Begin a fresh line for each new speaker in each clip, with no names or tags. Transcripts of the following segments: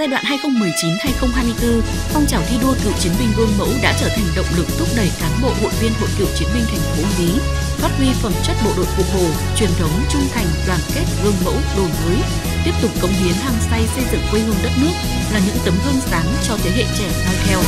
Giai đoạn 2019-2024, phong trào thi đua cựu chiến binh gương mẫu đã trở thành động lực thúc đẩy cán bộ hội viên hội cựu chiến binh thành phố Lý phát huy phẩm chất bộ đội cụ hồ, truyền thống trung thành, đoàn kết, gương mẫu, đổi mới, tiếp tục cống hiến hăng say xây dựng quê hương đất nước là những tấm gương sáng cho thế hệ trẻ noi theo.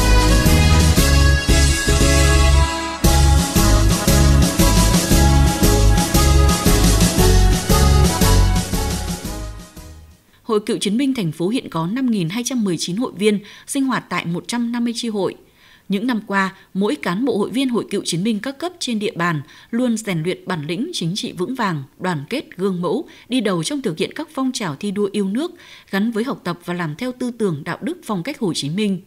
Hội Cựu chiến binh thành phố hiện có 5.219 hội viên sinh hoạt tại 150 chi hội. Những năm qua, mỗi cán bộ hội viên hội cựu chiến binh các cấp trên địa bàn luôn rèn luyện bản lĩnh chính trị vững vàng, đoàn kết, gương mẫu, đi đầu trong thực hiện các phong trào thi đua yêu nước gắn với học tập và làm theo tư tưởng đạo đức phong cách Hồ Chí Minh.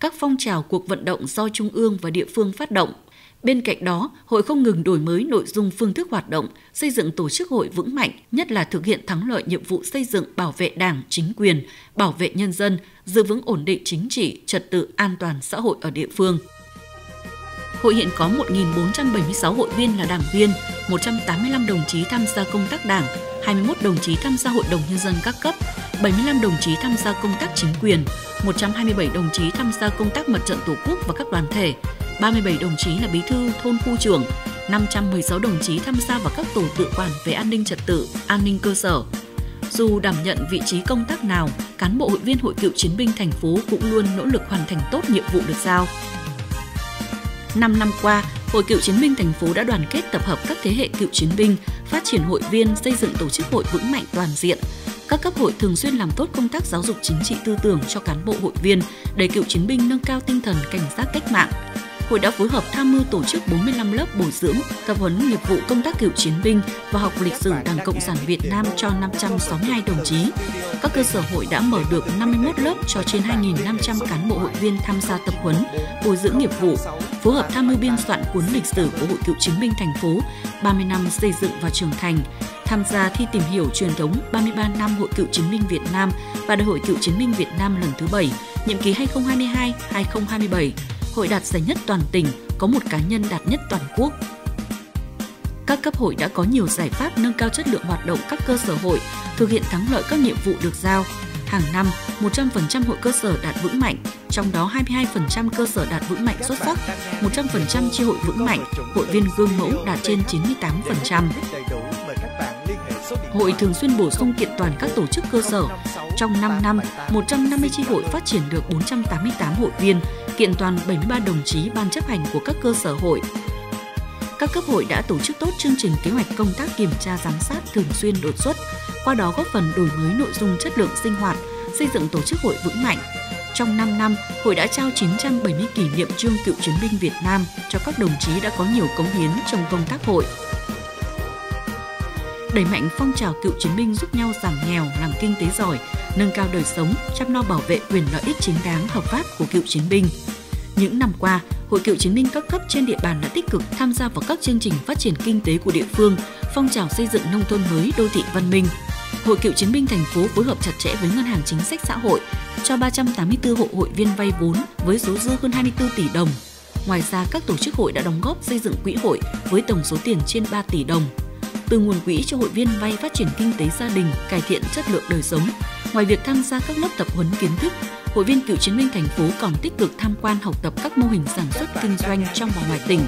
Các phong trào cuộc vận động do Trung ương và địa phương phát động – Bên cạnh đó, hội không ngừng đổi mới nội dung phương thức hoạt động, xây dựng tổ chức hội vững mạnh, nhất là thực hiện thắng lợi nhiệm vụ xây dựng bảo vệ Đảng, chính quyền, bảo vệ nhân dân, giữ vững ổn định chính trị, trật tự an toàn xã hội ở địa phương. Hội hiện có 1.476 hội viên là đảng viên, 185 đồng chí tham gia công tác đảng, 21 đồng chí tham gia Hội đồng Nhân dân các cấp, 75 đồng chí tham gia công tác chính quyền, 127 đồng chí tham gia công tác mặt trận Tổ quốc và các đoàn thể, 37 đồng chí là bí thư thôn khu trưởng, 516 đồng chí tham gia vào các tổ tự quản về an ninh trật tự, an ninh cơ sở. Dù đảm nhận vị trí công tác nào, cán bộ hội viên Hội Cựu Chiến binh thành phố cũng luôn nỗ lực hoàn thành tốt nhiệm vụ được giao. 5 năm qua, Hội Cựu Chiến binh thành phố đã đoàn kết tập hợp các thế hệ cựu chiến binh, phát triển hội viên, xây dựng tổ chức hội vững mạnh toàn diện. Các cấp hội thường xuyên làm tốt công tác giáo dục chính trị tư tưởng cho cán bộ hội viên để cựu chiến binh nâng cao tinh thần cảnh giác cách mạng, hội đã phối hợp tham mưu tổ chức 45 lớp bồi dưỡng, tập huấn nghiệp vụ công tác cựu chiến binh và học lịch sử Đảng Cộng sản Việt Nam cho 562 đồng chí. Các cơ sở hội đã mở được 51 lớp cho trên 2.500 cán bộ hội viên tham gia tập huấn, bồi dưỡng nghiệp vụ, phối hợp tham mưu biên soạn cuốn lịch sử của Hội Cựu chiến binh thành phố 30 năm xây dựng và trưởng thành, tham gia thi tìm hiểu truyền thống 33 năm Hội Cựu chiến binh Việt Nam và Đại hội Cựu chiến binh Việt Nam lần thứ 7, nhiệm kỳ 2022-2027 hội đạt giải nhất toàn tỉnh, có một cá nhân đạt nhất toàn quốc. Các cấp hội đã có nhiều giải pháp nâng cao chất lượng hoạt động các cơ sở hội, thực hiện thắng lợi các nhiệm vụ được giao. Hàng năm, 100% hội cơ sở đạt vững mạnh, trong đó 22% cơ sở đạt vững mạnh xuất sắc, 100% chi hội vững mạnh, hội viên gương mẫu đạt trên 98%. Hội thường xuyên bổ sung kiện toàn các tổ chức cơ sở. Trong 5 năm, 150 chi hội phát triển được 488 hội viên, kiện toàn 73 đồng chí ban chấp hành của các cơ sở hội. Các cấp hội đã tổ chức tốt chương trình kế hoạch công tác kiểm tra giám sát thường xuyên đột xuất, qua đó góp phần đổi mới nội dung chất lượng sinh hoạt, xây dựng tổ chức hội vững mạnh. Trong 5 năm, hội đã trao 970 kỷ niệm trương cựu chiến binh Việt Nam cho các đồng chí đã có nhiều cống hiến trong công tác hội đẩy mạnh phong trào cựu chiến binh giúp nhau giảm nghèo, làm kinh tế giỏi, nâng cao đời sống, chăm lo bảo vệ quyền lợi ích chính đáng hợp pháp của cựu chiến binh. Những năm qua, Hội cựu chiến binh các cấp trên địa bàn đã tích cực tham gia vào các chương trình phát triển kinh tế của địa phương, phong trào xây dựng nông thôn mới, đô thị văn minh. Hội cựu chiến binh thành phố phối hợp chặt chẽ với Ngân hàng Chính sách Xã hội cho 384 hộ hội viên vay vốn với số dư hơn 24 tỷ đồng. Ngoài ra, các tổ chức hội đã đóng góp xây dựng quỹ hội với tổng số tiền trên 3 tỷ đồng từ nguồn quỹ cho hội viên vay phát triển kinh tế gia đình, cải thiện chất lượng đời sống. Ngoài việc tham gia các lớp tập huấn kiến thức, hội viên cựu chiến binh thành phố còn tích cực tham quan học tập các mô hình sản xuất kinh doanh trong và ngoài tỉnh,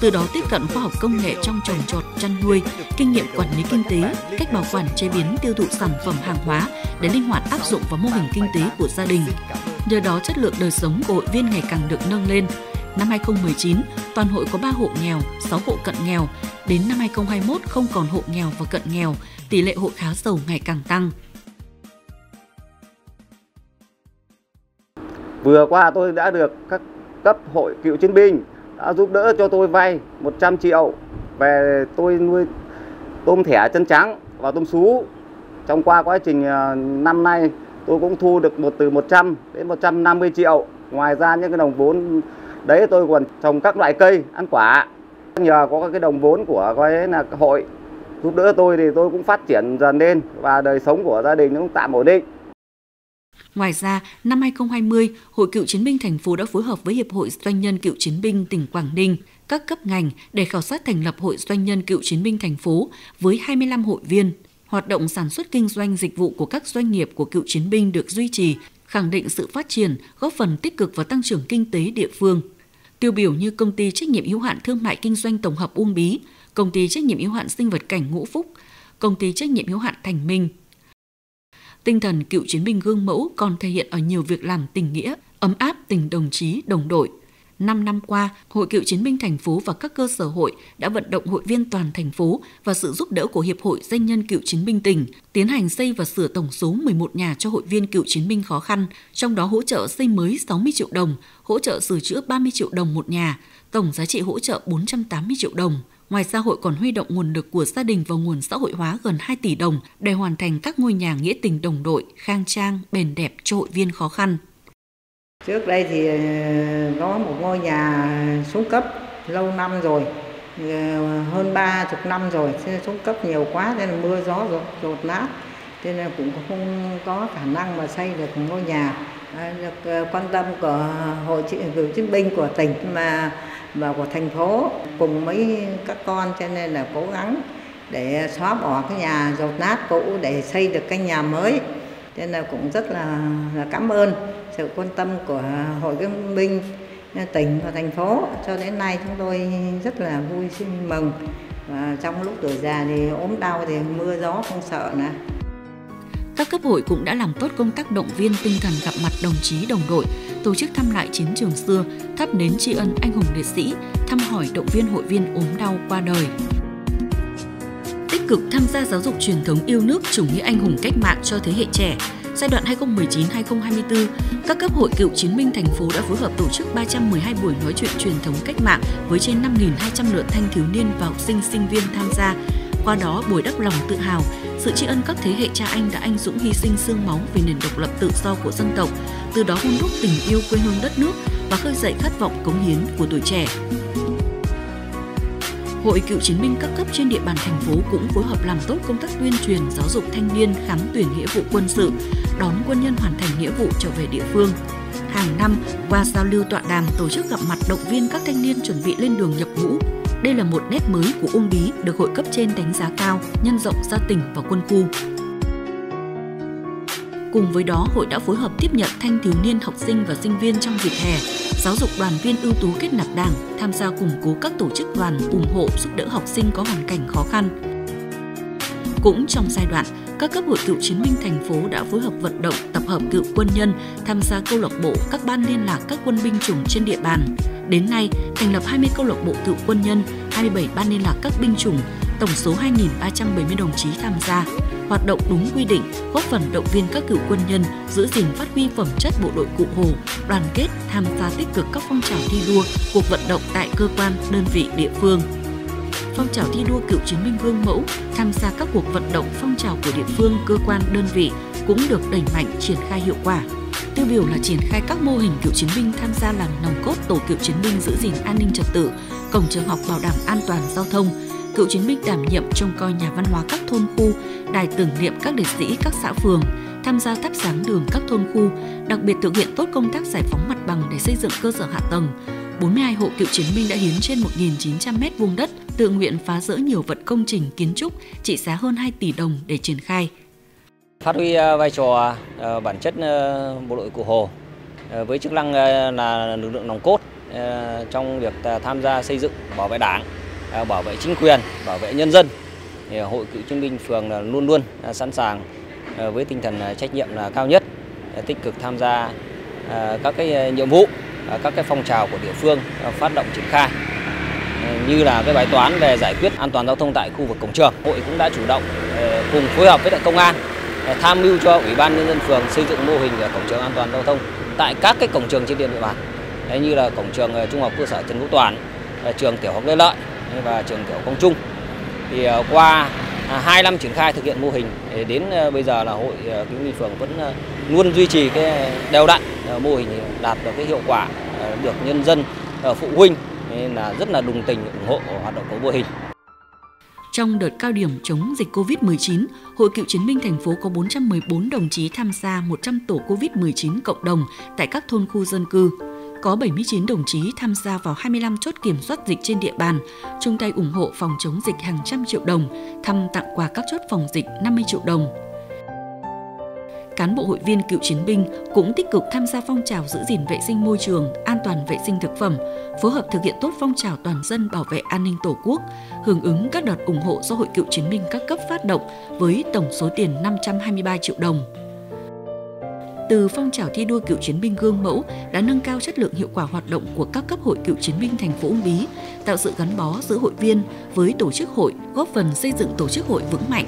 từ đó tiếp cận khoa học công nghệ trong trồng trọt, chăn nuôi, kinh nghiệm quản lý kinh tế, cách bảo quản chế biến tiêu thụ sản phẩm hàng hóa để linh hoạt áp dụng vào mô hình kinh tế của gia đình. Nhờ đó chất lượng đời sống của hội viên ngày càng được nâng lên, Năm 2019, toàn hội có 3 hộ nghèo, 6 hộ cận nghèo. Đến năm 2021 không còn hộ nghèo và cận nghèo, tỷ lệ hộ khá giàu ngày càng tăng.
Vừa qua tôi đã được các cấp hội cựu chiến binh đã giúp đỡ cho tôi vay 100 triệu về tôi nuôi tôm thẻ chân trắng và tôm sú. Trong qua quá trình à, năm nay tôi cũng thu được một từ 100 đến 150 triệu. Ngoài ra những cái đồng vốn đấy tôi còn trồng các loại cây ăn quả nhờ có cái đồng vốn của cái là hội giúp đỡ tôi thì tôi cũng phát triển dần lên và đời sống của gia đình cũng tạm ổn định.
Ngoài ra, năm 2020, Hội Cựu Chiến binh thành phố đã phối hợp với Hiệp hội Doanh nhân Cựu Chiến binh tỉnh Quảng Ninh, các cấp ngành để khảo sát thành lập Hội Doanh nhân Cựu Chiến binh thành phố với 25 hội viên. Hoạt động sản xuất kinh doanh dịch vụ của các doanh nghiệp của cựu chiến binh được duy trì khẳng định sự phát triển, góp phần tích cực vào tăng trưởng kinh tế địa phương. Tiêu biểu như công ty trách nhiệm hữu hạn thương mại kinh doanh tổng hợp Uông Bí, công ty trách nhiệm hữu hạn sinh vật cảnh Ngũ Phúc, công ty trách nhiệm hữu hạn Thành Minh. Tinh thần cựu chiến binh gương mẫu còn thể hiện ở nhiều việc làm tình nghĩa, ấm áp tình đồng chí, đồng đội, 5 năm qua, Hội Cựu Chiến binh thành phố và các cơ sở hội đã vận động hội viên toàn thành phố và sự giúp đỡ của Hiệp hội Doanh nhân Cựu Chiến binh tỉnh tiến hành xây và sửa tổng số 11 nhà cho hội viên cựu chiến binh khó khăn, trong đó hỗ trợ xây mới 60 triệu đồng, hỗ trợ sửa chữa 30 triệu đồng một nhà, tổng giá trị hỗ trợ 480 triệu đồng. Ngoài ra hội còn huy động nguồn lực của gia đình và nguồn xã hội hóa gần 2 tỷ đồng để hoàn thành các ngôi nhà nghĩa tình đồng đội, khang trang, bền đẹp cho hội viên khó khăn.
Trước đây thì ờ, có một ngôi nhà xuống cấp lâu năm rồi, ờ, hơn ba chục năm rồi, xuống cấp nhiều quá nên là mưa gió rột, rột nát, nên là cũng không có khả năng mà xây được ngôi nhà. Ờ, được quan tâm của hội cựu chiến binh của tỉnh mà và của thành phố cùng mấy các con cho nên là cố gắng để xóa bỏ cái nhà rột nát cũ để xây được cái nhà mới. Nên là cũng rất là, là cảm ơn sự quan tâm của hội cựu binh tỉnh và thành phố. Cho đến nay chúng tôi rất là vui mừng. Và trong lúc tuổi già thì ốm đau thì mưa gió không sợ nữa.
Các cấp hội cũng đã làm tốt công tác động viên tinh thần gặp mặt đồng chí đồng đội, tổ chức thăm lại chiến trường xưa, thắp nến tri ân anh hùng liệt sĩ, thăm hỏi động viên hội viên ốm đau qua đời. Tích cực tham gia giáo dục truyền thống yêu nước chủ nghĩa anh hùng cách mạng cho thế hệ trẻ, Giai đoạn 2019-2024, các cấp hội cựu chiến binh thành phố đã phối hợp tổ chức 312 buổi nói chuyện truyền thống cách mạng với trên 5.200 lượt thanh thiếu niên và học sinh sinh viên tham gia. Qua đó bồi đắp lòng tự hào, sự tri ân các thế hệ cha anh đã anh dũng hy sinh xương máu vì nền độc lập tự do của dân tộc, từ đó hôn đúc tình yêu quê hương đất nước và khơi dậy khát vọng cống hiến của tuổi trẻ. Hội cựu chiến binh các cấp trên địa bàn thành phố cũng phối hợp làm tốt công tác tuyên truyền giáo dục thanh niên khám tuyển nghĩa vụ quân sự, đón quân nhân hoàn thành nghĩa vụ trở về địa phương. Hàng năm, qua giao lưu tọa đàm tổ chức gặp mặt động viên các thanh niên chuẩn bị lên đường nhập ngũ. Đây là một nét mới của Uông Bí được hội cấp trên đánh giá cao, nhân rộng ra tỉnh và quân khu. Cùng với đó, hội đã phối hợp tiếp nhận thanh thiếu niên học sinh và sinh viên trong dịp hè, giáo dục đoàn viên ưu tú kết nạp đảng, tham gia củng cố các tổ chức đoàn ủng hộ giúp đỡ học sinh có hoàn cảnh khó khăn. Cũng trong giai đoạn, các cấp hội cựu chiến binh thành phố đã phối hợp vận động tập hợp cựu quân nhân tham gia câu lạc bộ các ban liên lạc các quân binh chủng trên địa bàn. Đến nay, thành lập 20 câu lạc bộ cựu quân nhân, 27 ban liên lạc các binh chủng, tổng số 2.370 đồng chí tham gia hoạt động đúng quy định, góp phần động viên các cựu quân nhân giữ gìn phát huy phẩm chất bộ đội cụ Hồ, đoàn kết, tham gia tích cực các phong trào thi đua, cuộc vận động tại cơ quan, đơn vị địa phương. Phong trào thi đua cựu chiến binh gương mẫu, tham gia các cuộc vận động phong trào của địa phương, cơ quan, đơn vị cũng được đẩy mạnh triển khai hiệu quả. Tiêu biểu là triển khai các mô hình cựu chiến binh tham gia làm nòng cốt tổ cựu chiến binh giữ gìn an ninh trật tự, cổng trường học bảo đảm an toàn giao thông, cựu chiến binh đảm nhiệm trông coi nhà văn hóa các thôn khu, đài tưởng niệm các liệt sĩ các xã phường, tham gia thắp sáng đường các thôn khu, đặc biệt thực hiện tốt công tác giải phóng mặt bằng để xây dựng cơ sở hạ tầng. 42 hộ cựu chiến binh đã hiến trên 1.900 mét vuông đất, tự nguyện phá rỡ nhiều vật công trình kiến trúc trị giá hơn 2 tỷ đồng để triển khai.
Phát huy ờ, vai trò ờ, bản chất ờ, bộ đội cụ Hồ với chức năng là lực lượng nòng cốt trong việc tham gia xây dựng bảo vệ Đảng, bảo vệ chính quyền, bảo vệ nhân dân hội cựu chiến binh phường là luôn luôn à, sẵn sàng à, với tinh thần à, trách nhiệm là cao nhất tích cực tham gia các cái nhiệm vụ các cái phong trào của địa phương phát động triển khai. Như là cái bài toán về giải quyết an toàn giao thông tại khu vực cổng trường hội cũng đã chủ động cùng phối hợp với công an tham mưu cho ủy ban nhân dân phường xây dựng mô hình cổng trường an toàn giao thông tại các cái cổng trường trên địa bàn. Như là cổng trường trung học cơ sở Trần Quốc Toàn trường tiểu học Lê Lợi và trường tiểu học Trung thì ờ, qua à, hai năm triển khai thực hiện mô hình đến ờ, bây giờ là hội ờ, cứu nghi phường vẫn luôn duy trì cái đều đặn mô hình đạt được cái hiệu quả được nhân dân phụ huynh nên là rất là đồng tình ủng hộ hoạt động của mô hình.
Trong đợt cao điểm chống dịch COVID-19, Hội Cựu Chiến binh thành phố có 414 đồng chí tham gia 100 tổ COVID-19 cộng đồng tại các thôn khu dân cư có 79 đồng chí tham gia vào 25 chốt kiểm soát dịch trên địa bàn, chung tay ủng hộ phòng chống dịch hàng trăm triệu đồng, thăm tặng quà các chốt phòng dịch 50 triệu đồng. cán bộ hội viên cựu chiến binh cũng tích cực tham gia phong trào giữ gìn vệ sinh môi trường, an toàn vệ sinh thực phẩm, phối hợp thực hiện tốt phong trào toàn dân bảo vệ an ninh Tổ quốc, hưởng ứng các đợt ủng hộ do Hội cựu chiến binh các cấp phát động với tổng số tiền 523 triệu đồng từ phong trào thi đua cựu chiến binh gương mẫu đã nâng cao chất lượng hiệu quả hoạt động của các cấp hội cựu chiến binh thành phố Uông Bí, tạo sự gắn bó giữa hội viên với tổ chức hội, góp phần xây dựng tổ chức hội vững mạnh.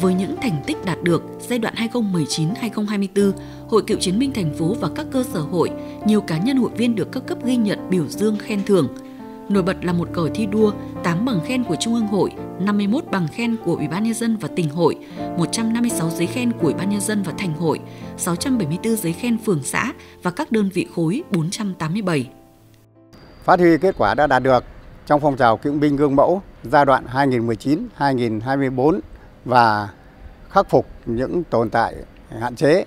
Với những thành tích đạt được giai đoạn 2019-2024, Hội Cựu chiến binh thành phố và các cơ sở hội, nhiều cá nhân hội viên được các cấp ghi nhận biểu dương khen thưởng – Nổi bật là một cờ thi đua, 8 bằng khen của Trung ương hội, 51 bằng khen của Ủy ban nhân dân và tỉnh hội, 156 giấy khen của Ủy ban nhân dân và thành hội, 674 giấy khen phường xã và các đơn vị khối 487.
Phát huy kết quả đã đạt được trong phong trào cựu binh gương mẫu giai đoạn 2019-2024 và khắc phục những tồn tại hạn chế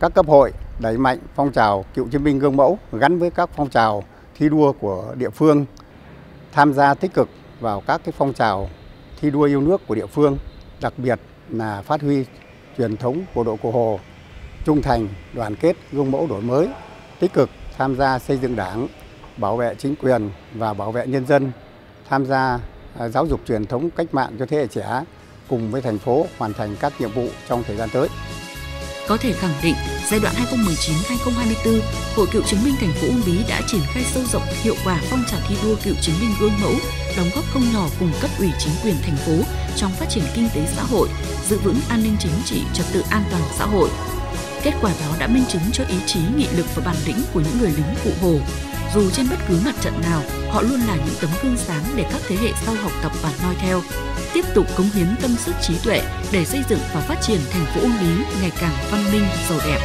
các cấp hội đẩy mạnh phong trào cựu chiến binh gương mẫu gắn với các phong trào thi đua của địa phương tham gia tích cực vào các cái phong trào thi đua yêu nước của địa phương, đặc biệt là phát huy truyền thống bộ đội Cụ Hồ, trung thành, đoàn kết, gương mẫu đổi mới, tích cực tham gia xây dựng đảng, bảo vệ chính quyền và bảo vệ nhân dân, tham gia à, giáo dục truyền thống cách mạng cho thế hệ trẻ cùng với thành phố hoàn thành các nhiệm vụ trong thời gian tới.
Có thể khẳng định, giai đoạn 2019-2024, Hội Cựu chiến binh thành phố Uông Bí đã triển khai sâu rộng hiệu quả phong trào thi đua cựu chiến binh gương mẫu, đóng góp không nhỏ cùng cấp ủy chính quyền thành phố trong phát triển kinh tế xã hội, giữ vững an ninh chính trị, trật tự an toàn xã hội. Kết quả đó đã minh chứng cho ý chí, nghị lực và bản lĩnh của những người lính cụ Hồ. Dù trên bất cứ mặt trận nào, họ luôn là những tấm gương sáng để các thế hệ sau học tập và noi theo tiếp tục cống hiến tâm sức trí tuệ để xây dựng và phát triển thành phố Uông Bí ngày càng văn minh, giàu đẹp.